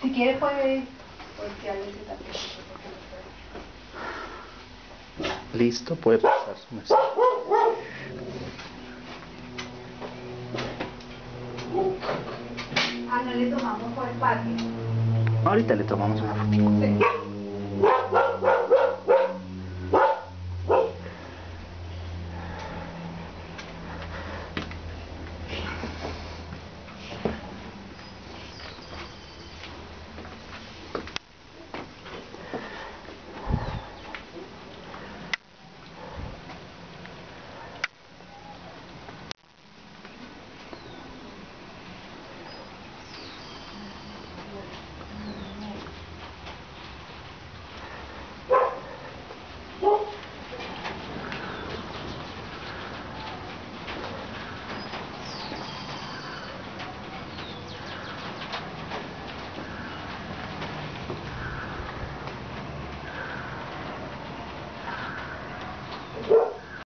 Si quiere puede voltearle ese tapete. Listo, puede pasar su mesa. Ah, no le tomamos por el patio. Ahorita le tomamos una fotito. Sí.